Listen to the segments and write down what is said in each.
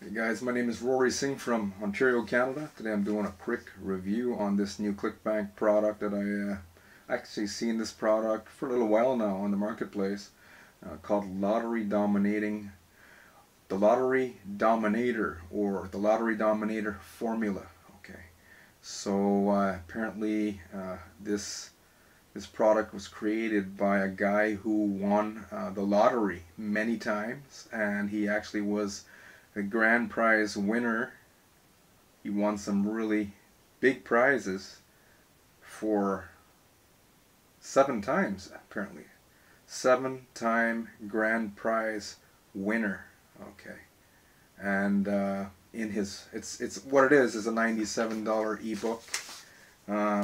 Hey guys, my name is Rory Singh from Ontario, Canada. Today I'm doing a quick review on this new ClickBank product that I uh, actually seen this product for a little while now on the marketplace uh, called Lottery Dominating, the Lottery Dominator or the Lottery Dominator Formula. Okay, so uh, apparently uh, this this product was created by a guy who won uh, the lottery many times and he actually was the grand prize winner. He won some really big prizes for seven times, apparently. Seven time grand prize winner. Okay. And uh, in his, it's, it's what it is, is a $97 ebook. Um,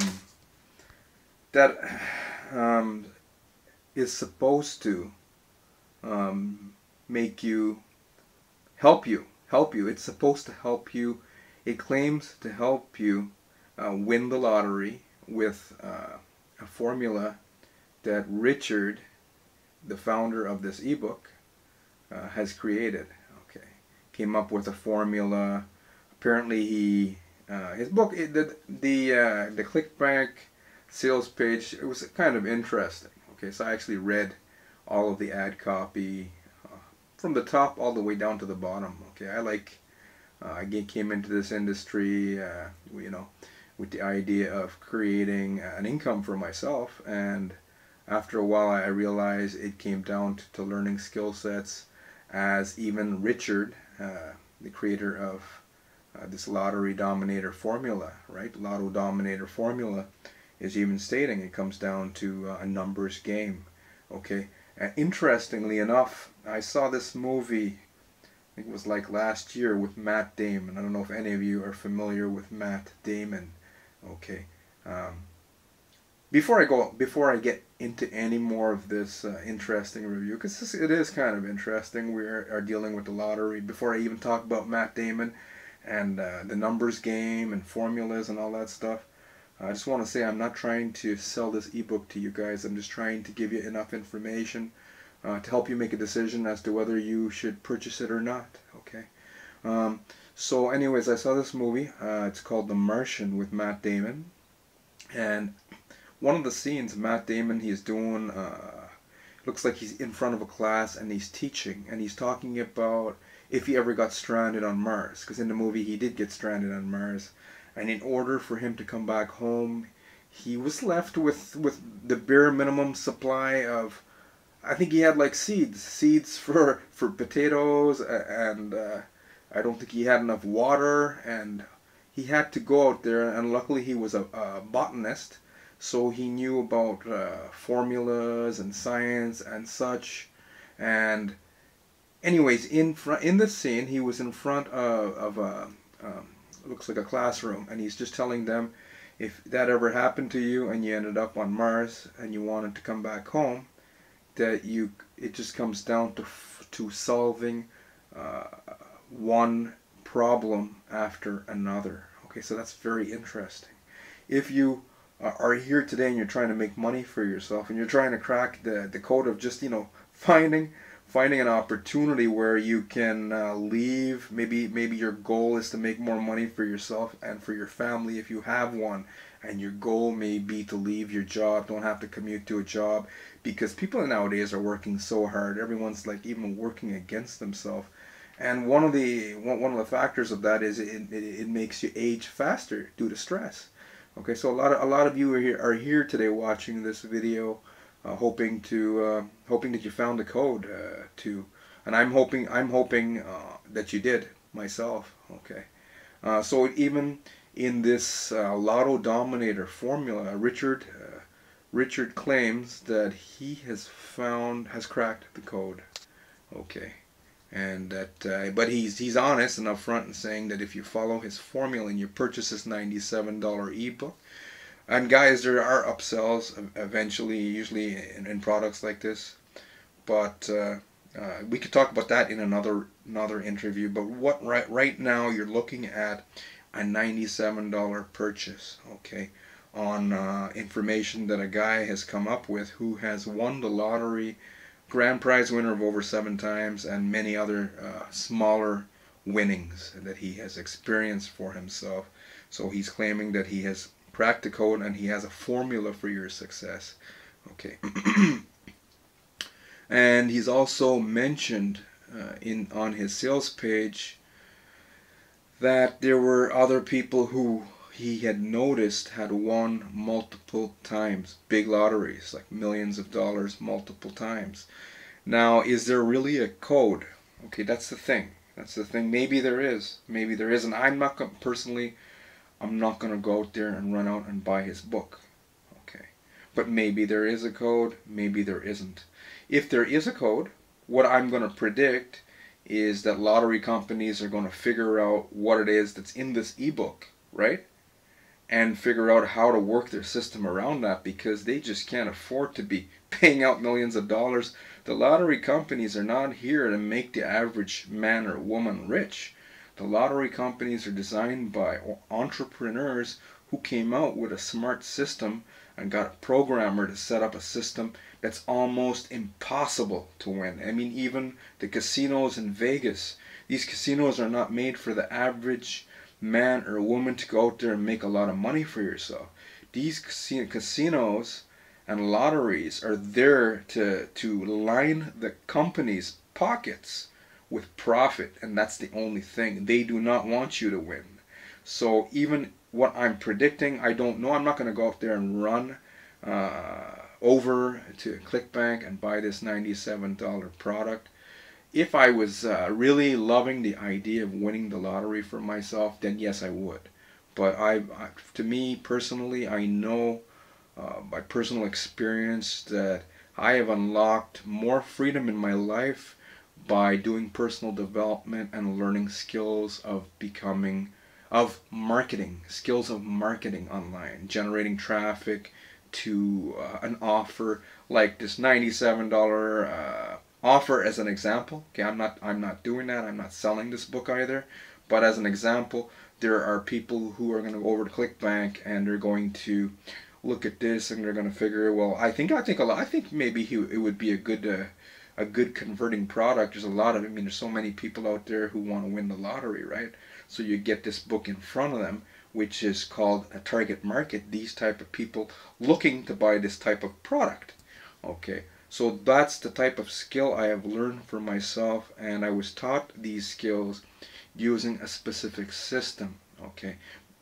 that um, is supposed to um, make you help you. Help you. It's supposed to help you. It claims to help you uh, win the lottery with uh, a formula that Richard, the founder of this ebook, uh, has created. Okay, came up with a formula. Apparently, he uh, his book it, the the uh, the ClickBank sales page. It was kind of interesting. Okay, so I actually read all of the ad copy from the top all the way down to the bottom. Okay, I like. Uh, I came into this industry, uh, you know, with the idea of creating an income for myself, and after a while, I realized it came down to, to learning skill sets, as even Richard, uh, the creator of uh, this lottery dominator formula, right? Lotto dominator formula, is even stating it comes down to uh, a numbers game. Okay, and interestingly enough, I saw this movie, I think it was like last year with Matt Damon. I don't know if any of you are familiar with Matt Damon. Okay. Um, before I go, before I get into any more of this uh, interesting review, because it is kind of interesting, we are, are, dealing with the lottery. Before I even talk about Matt Damon and uh, the numbers game and formulas and all that stuff, I just want to say I'm not trying to sell this ebook to you guys. I'm just trying to give you enough information uh, to help you make a decision as to whether you should purchase it or not. Okay. Um, so, anyways, I saw this movie. Uh, it's called The Martian with Matt Damon, and one of the scenes, Matt Damon, he's doing. Uh, looks like he's in front of a class and he's teaching and he's talking about if he ever got stranded on Mars because in the movie he did get stranded on Mars and in order for him to come back home, he was left with with the bare minimum supply of. I think he had like seeds, seeds for for potatoes, and uh, I don't think he had enough water, and he had to go out there. And luckily, he was a, a botanist, so he knew about uh, formulas and science and such. And anyways, in front in the scene, he was in front of, of a um, looks like a classroom, and he's just telling them if that ever happened to you and you ended up on Mars and you wanted to come back home, that you it just comes down to to solving uh, one problem after another. Okay, so that's very interesting. If you are here today and you're trying to make money for yourself and you're trying to crack the the code of just you know finding finding an opportunity where you can uh, leave. Maybe maybe your goal is to make more money for yourself and for your family if you have one. And your goal may be to leave your job. Don't have to commute to a job because people nowadays are working so hard. Everyone's like even working against themselves. And one of the one of the factors of that is it, it, it makes you age faster due to stress. Okay so a lot of a lot of you are here are here today watching this video hoping to uh, hoping that you found the code uh, to, and I'm hoping I'm hoping uh, that you did myself. Okay, uh, so even in this uh, Lotto Dominator formula, Richard Richard claims that he has found has cracked the code. Okay. And that, but he's he's honest and upfront in saying that if you follow his formula and you purchase this $97 ebook, and guys, there are upsells eventually, usually in, in products like this, but uh, uh, we could talk about that in another another interview. But what right right now you're looking at a ninety-seven dollar purchase, okay, on uh, information that a guy has come up with who has won the lottery, grand prize winner of over seven times, and many other uh, smaller winnings that he has experienced for himself. So he's claiming that he has code and he has a formula for your success. Okay. and he's also mentioned uh, in on his sales page that there were other people who he had noticed had won multiple times big lotteries like millions of dollars multiple times. Now is there really a code? Okay that's the thing. That's the thing. Maybe there is. Maybe there isn't. I'm not personally i'm not going to go out there and run out and buy his book okay but maybe there is a code maybe there isn't if there is a code what i'm going to predict is that lottery companies are going to figure out what it is that's in this ebook right and figure out how to work their system around that because they just can't afford to be paying out millions of dollars. The lottery companies are not here to make the average man or woman rich. The lottery companies are designed by entrepreneurs who came out with a smart system and got a programmer to set up a system that's almost impossible to win. I mean, even the casinos in Vegas, these casinos are not made for the average man or woman to go out there and make a lot of money for yourself. These casinos and lotteries are there to, to line the company's pockets with profit, and that's the only thing. They do not want you to win. So even what I'm predicting, I don't know. I'm not going to go out there and run uh, over to ClickBank and buy this $97 product if I was uh, really loving the idea of winning the lottery for myself, then yes, I would. But I, I to me personally, I know uh, by personal experience that I have unlocked more freedom in my life by doing personal development and learning skills of becoming, of marketing, skills of marketing online, generating traffic to uh, an offer like this $97 uh, offer as an example. Okay, I'm not I'm not doing that. I'm not selling this book either. But as an example, there are people who are going to go over to ClickBank and they're going to look at this and they're going to figure, well, I think I think a lot. I think maybe he, it would be a good uh, a good converting product. There's a lot of I mean, there's so many people out there who want to win the lottery, right? So you get this book in front of them, which is called a target market. These type of people looking to buy this type of product. Okay, so that's the type of skill I have learned for myself and I was taught these skills using a specific system. Okay,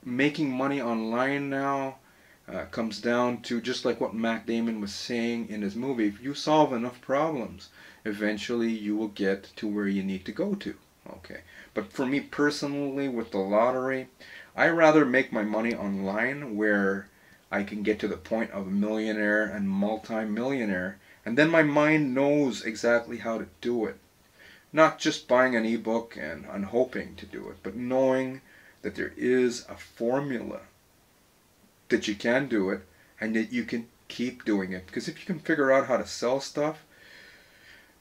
Making money online now uh, comes down to just like what Matt Damon was saying in his movie. If you solve enough problems, eventually you will get to where you need to go to. Okay, but for me personally with the lottery, I rather make my money online where I can get to the point of a millionaire and multi-millionaire and then my mind knows exactly how to do it. Not just buying an ebook and, and hoping to do it, but knowing that there is a formula that you can do it and that you can keep doing it. Because if you can figure out how to sell stuff,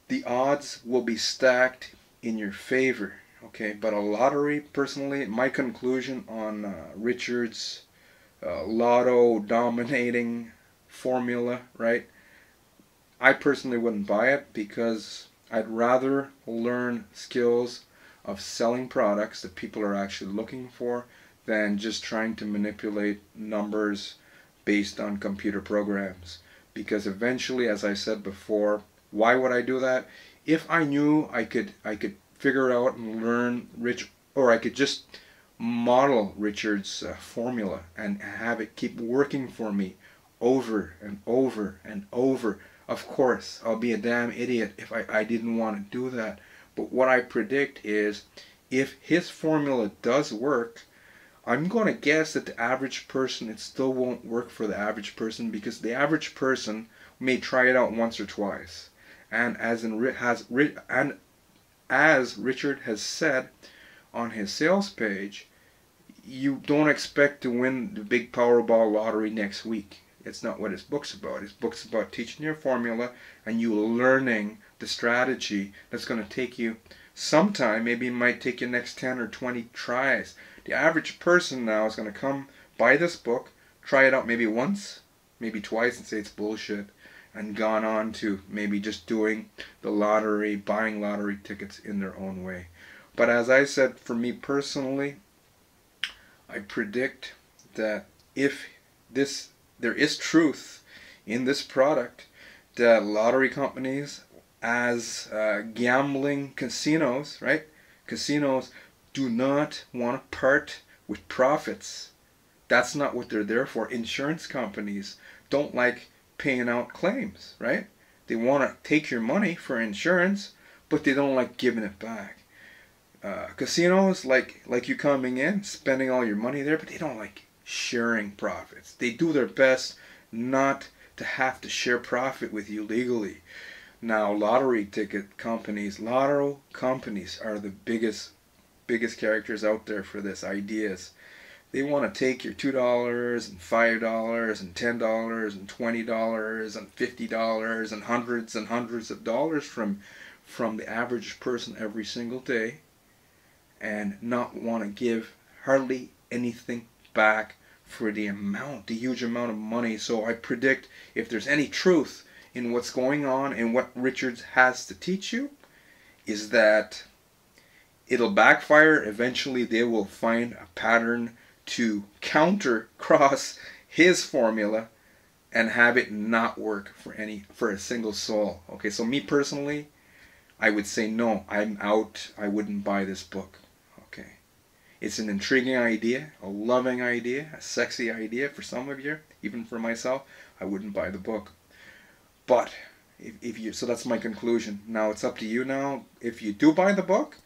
the odds will be stacked in your favor. Okay, but a lottery, personally, my conclusion on uh, Richard's uh, lotto dominating formula, right? I personally wouldn't buy it because I'd rather learn skills of selling products that people are actually looking for than just trying to manipulate numbers based on computer programs. Because eventually, as I said before, why would I do that? If I knew I could I could figure out and learn rich or I could just model Richard's uh, formula and have it keep working for me over and over and over of course, I'll be a damn idiot if I, I didn't want to do that. But what I predict is if his formula does work, I'm going to guess that the average person, it still won't work for the average person because the average person may try it out once or twice. And as in has and as Richard has said on his sales page, you don't expect to win the big Powerball lottery next week. It's not what his book's about. His book's about teaching your formula and you learning the strategy that's going to take you sometime. Maybe it might take you next 10 or 20 tries. The average person now is going to come buy this book, try it out maybe once, maybe twice and say it's bullshit and gone on to maybe just doing the lottery, buying lottery tickets in their own way. But as I said, for me personally, I predict that if this there is truth in this product, that lottery companies as uh, gambling casinos, right? Casinos do not want to part with profits. That's not what they're there for. Insurance companies don't like paying out claims, right? They want to take your money for insurance, but they don't like giving it back. Uh, casinos like like you coming in, spending all your money there, but they don't like sharing profits. They do their best not to have to share profit with you legally. Now, lottery ticket companies, lotto companies are the biggest biggest characters out there for this ideas. They want to take your two dollars and five dollars and ten dollars and twenty dollars and fifty dollars and hundreds and hundreds of dollars from from the average person every single day and not want to give hardly anything back for the amount, the huge amount of money. So I predict if there's any truth in what's going on and what Richards has to teach you, is that it'll backfire. Eventually, they will find a pattern to counter cross his formula and have it not work for any for a single soul. Okay, so me personally, I would say no. I'm out. I wouldn't buy this book. Okay, it's an intriguing idea, a loving idea, a sexy idea for some of you, even for myself. I wouldn't buy the book. But if, if you, so that's my conclusion. Now it's up to you now. If you do buy the book,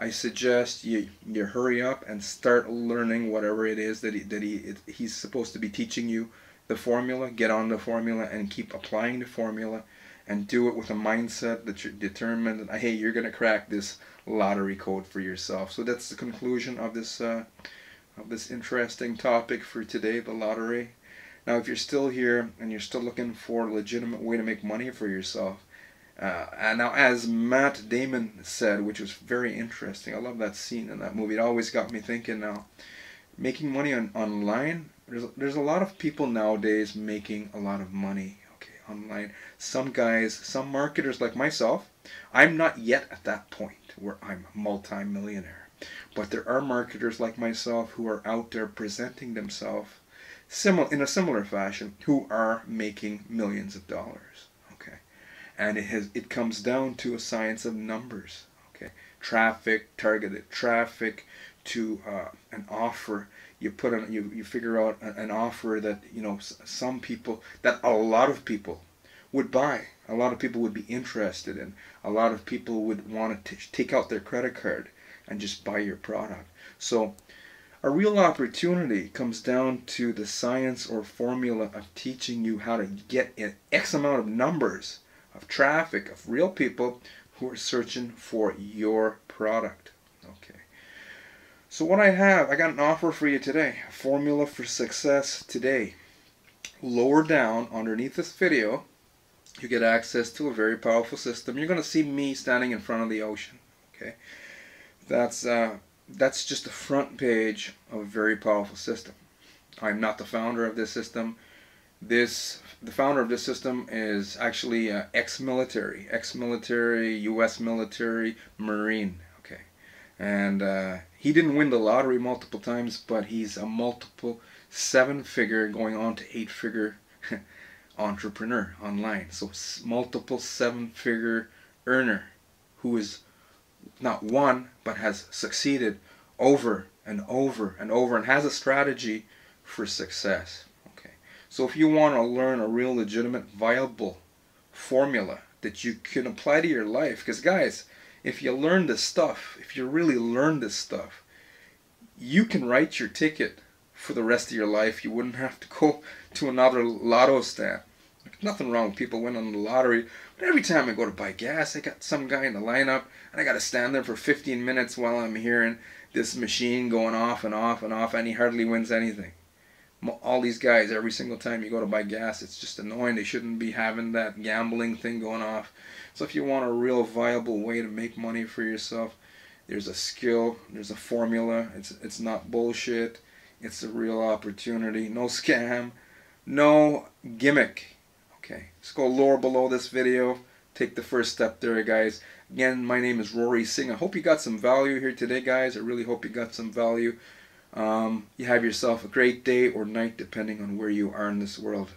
I suggest you you hurry up and start learning whatever it is that he, that he it, he's supposed to be teaching you the formula. Get on the formula and keep applying the formula, and do it with a mindset that you're determined. That, hey, you're gonna crack this lottery code for yourself. So that's the conclusion of this uh, of this interesting topic for today, the lottery. Now, if you're still here and you're still looking for a legitimate way to make money for yourself, uh, and now as Matt Damon said, which was very interesting, I love that scene in that movie. It always got me thinking. Now, making money on online. There's there's a lot of people nowadays making a lot of money. Okay, online. Some guys, some marketers like myself. I'm not yet at that point where I'm multi-millionaire, but there are marketers like myself who are out there presenting themselves similar in a similar fashion who are making millions of dollars and it has it comes down to a science of numbers okay? Traffic targeted traffic to uh, an offer. You put on you, you figure out an offer that you know some people that a lot of people would buy a lot of people would be interested in a lot of people would want to take out their credit card and just buy your product. So a real opportunity comes down to the science or formula of teaching you how to get an X amount of numbers of traffic of real people who are searching for your product. Okay. So what I have, I got an offer for you today. A formula for success today. Lower down underneath this video, you get access to a very powerful system. You're going to see me standing in front of the ocean. Okay. That's uh, that's just the front page of a very powerful system. I'm not the founder of this system. This the founder of this system is actually uh, ex-military, ex-military, U.S. military, Marine. Okay, and uh, he didn't win the lottery multiple times, but he's a multiple seven-figure, going on to eight-figure entrepreneur online. So multiple seven-figure earner who is not one, but has succeeded over and over and over and has a strategy for success. So if you want to learn a real legitimate viable formula that you can apply to your life because guys, if you learn this stuff, if you really learn this stuff, you can write your ticket for the rest of your life. You wouldn't have to go to another lotto stand. There's nothing wrong with people winning the lottery, but every time I go to buy gas, I got some guy in the lineup, and I got to stand there for 15 minutes while I'm hearing this machine going off and off and off, and he hardly wins anything. All these guys, every single time you go to buy gas, it's just annoying. They shouldn't be having that gambling thing going off. So if you want a real viable way to make money for yourself, there's a skill, there's a formula. It's it's not bullshit. It's a real opportunity. No scam, no gimmick. Okay, let's go lower below this video. take the first step there, guys. Again, my name is Rory Singh. I hope you got some value here today, guys. I really hope you got some value. Um, you have yourself a great day or night, depending on where you are in this world.